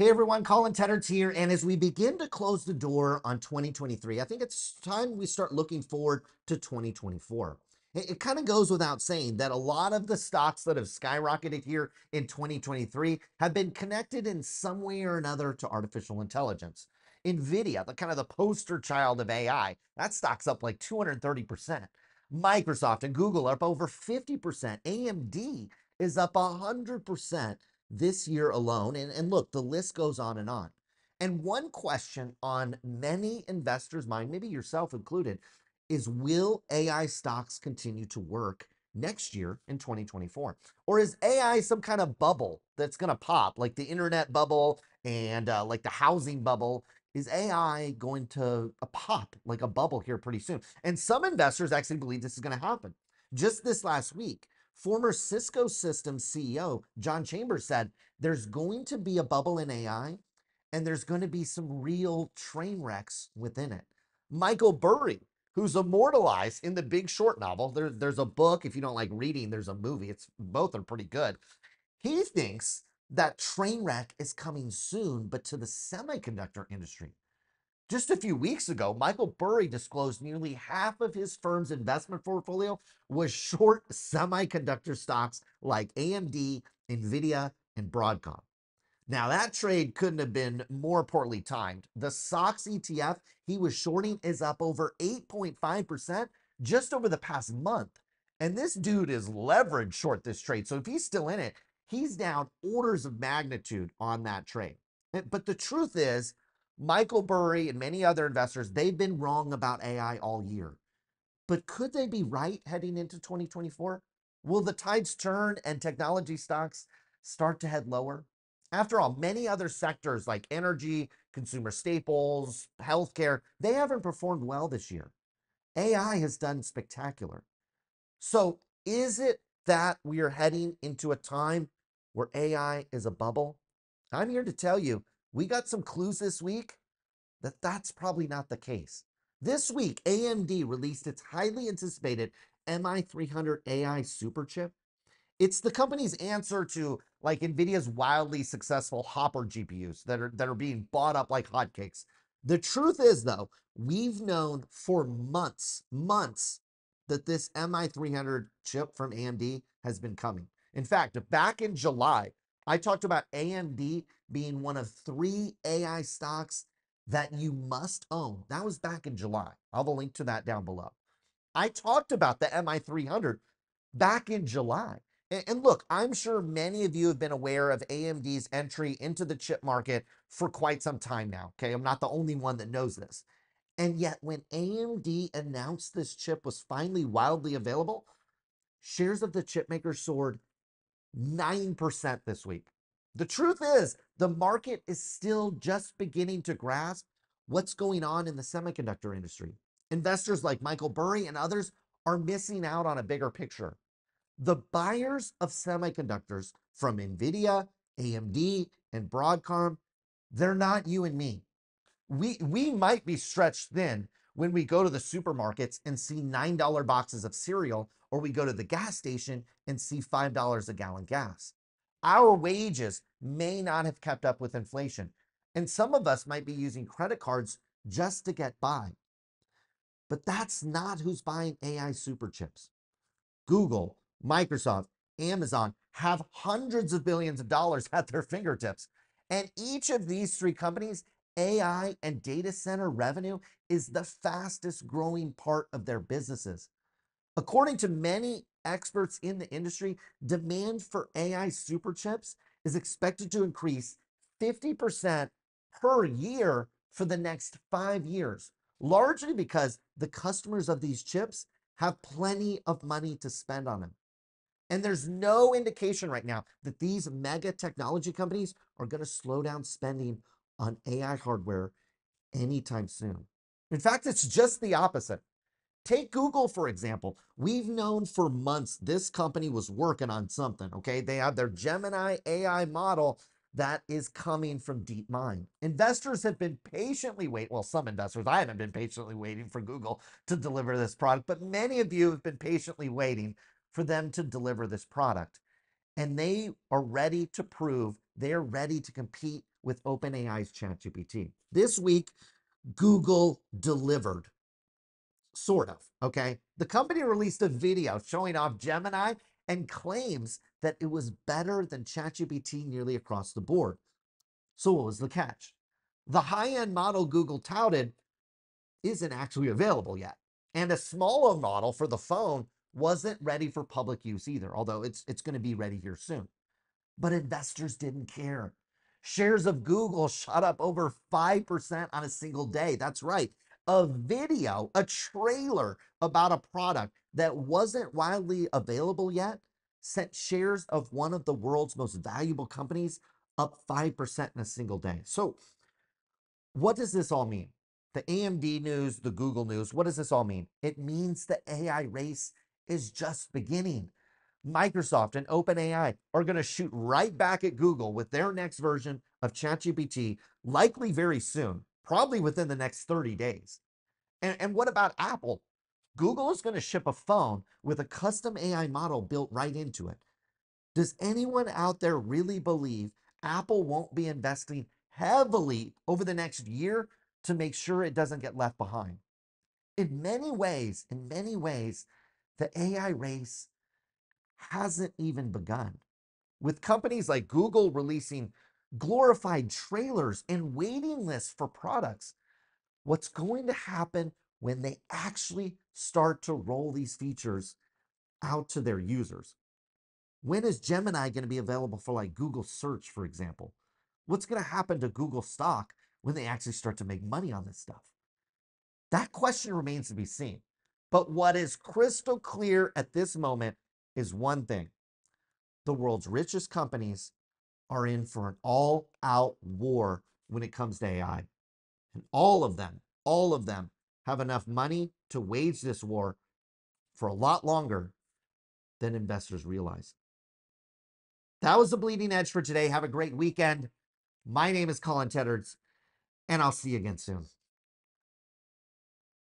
Hey everyone, Colin Tedards here. And as we begin to close the door on 2023, I think it's time we start looking forward to 2024. It, it kind of goes without saying that a lot of the stocks that have skyrocketed here in 2023 have been connected in some way or another to artificial intelligence. Nvidia, the kind of the poster child of AI, that stock's up like 230%. Microsoft and Google are up over 50%. AMD is up 100% this year alone. And, and look, the list goes on and on. And one question on many investors' mind, maybe yourself included, is will AI stocks continue to work next year in 2024? Or is AI some kind of bubble that's going to pop, like the internet bubble and uh, like the housing bubble? Is AI going to uh, pop like a bubble here pretty soon? And some investors actually believe this is going to happen. Just this last week, Former Cisco Systems CEO John Chambers said there's going to be a bubble in AI and there's going to be some real train wrecks within it. Michael Burry, who's immortalized in the Big Short novel, there, there's a book. If you don't like reading, there's a movie. It's both are pretty good. He thinks that train wreck is coming soon, but to the semiconductor industry. Just a few weeks ago, Michael Burry disclosed nearly half of his firm's investment portfolio was short semiconductor stocks like AMD, Nvidia, and Broadcom. Now, that trade couldn't have been more poorly timed. The SOX ETF he was shorting is up over 8.5% just over the past month. And this dude is leveraged short this trade. So if he's still in it, he's down orders of magnitude on that trade. But the truth is, Michael Burry and many other investors, they've been wrong about AI all year. But could they be right heading into 2024? Will the tides turn and technology stocks start to head lower? After all, many other sectors like energy, consumer staples, healthcare, they haven't performed well this year. AI has done spectacular. So, is it that we are heading into a time where AI is a bubble? I'm here to tell you we got some clues this week that that's probably not the case. This week, AMD released its highly anticipated MI300 AI superchip. It's the company's answer to like Nvidia's wildly successful Hopper GPUs that are that are being bought up like hotcakes. The truth is though, we've known for months, months that this MI300 chip from AMD has been coming. In fact, back in July, I talked about AMD being one of three AI stocks that you must own. That was back in July. I'll have a link to that down below. I talked about the MI300 back in July. And look, I'm sure many of you have been aware of AMD's entry into the chip market for quite some time now. Okay, I'm not the only one that knows this. And yet, when AMD announced this chip was finally wildly available, shares of the chipmaker soared 9% this week. The truth is, the market is still just beginning to grasp what's going on in the semiconductor industry. Investors like Michael Burry and others are missing out on a bigger picture. The buyers of semiconductors from NVIDIA, AMD, and Broadcom, they're not you and me. We, we might be stretched thin when we go to the supermarkets and see $9 boxes of cereal, or we go to the gas station and see $5 a gallon gas. Our wages may not have kept up with inflation, and some of us might be using credit cards just to get by. But that's not who's buying AI super chips. Google, Microsoft, Amazon have hundreds of billions of dollars at their fingertips. And each of these three companies, AI and data center revenue is the fastest growing part of their businesses. According to many experts in the industry, demand for AI super chips is expected to increase 50% per year for the next five years, largely because the customers of these chips have plenty of money to spend on them. And there's no indication right now that these mega technology companies are going to slow down spending on AI hardware anytime soon. In fact, it's just the opposite. Take Google, for example. We've known for months this company was working on something, okay? They have their Gemini AI model that is coming from DeepMind. Investors have been patiently waiting. Well, some investors, I haven't been patiently waiting for Google to deliver this product, but many of you have been patiently waiting for them to deliver this product. And they are ready to prove they're ready to compete with OpenAI's ChatGPT. This week, Google delivered, sort of. Okay. The company released a video showing off Gemini and claims that it was better than ChatGPT nearly across the board. So, what was the catch? The high end model Google touted isn't actually available yet. And a smaller model for the phone wasn't ready for public use either, although it's, it's going to be ready here soon. But investors didn't care. Shares of Google shot up over 5% on a single day. That's right. A video, a trailer about a product that wasn't widely available yet sent shares of one of the world's most valuable companies up 5% in a single day. So, what does this all mean? The AMD news, the Google news, what does this all mean? It means the AI race is just beginning. Microsoft and OpenAI are going to shoot right back at Google with their next version of ChatGPT, likely very soon, probably within the next 30 days. And, and what about Apple? Google is going to ship a phone with a custom AI model built right into it. Does anyone out there really believe Apple won't be investing heavily over the next year to make sure it doesn't get left behind? In many ways, in many ways, the AI race hasn't even begun. With companies like Google releasing glorified trailers and waiting lists for products, what's going to happen when they actually start to roll these features out to their users? When is Gemini going to be available for like Google search, for example? What's going to happen to Google stock when they actually start to make money on this stuff? That question remains to be seen. But what is crystal clear at this moment is one thing the world's richest companies are in for an all out war when it comes to AI. And all of them, all of them have enough money to wage this war for a lot longer than investors realize. That was the bleeding edge for today. Have a great weekend. My name is Colin Tedards, and I'll see you again soon.